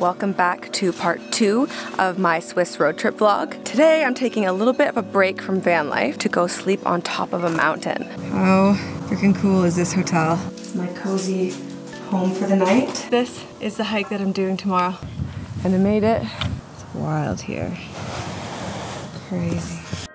welcome back to part two of my Swiss road trip vlog. Today I'm taking a little bit of a break from van life to go sleep on top of a mountain. How freaking cool is this hotel? It's my cozy home for the night. This is the hike that I'm doing tomorrow. And I made it. It's wild here. Crazy.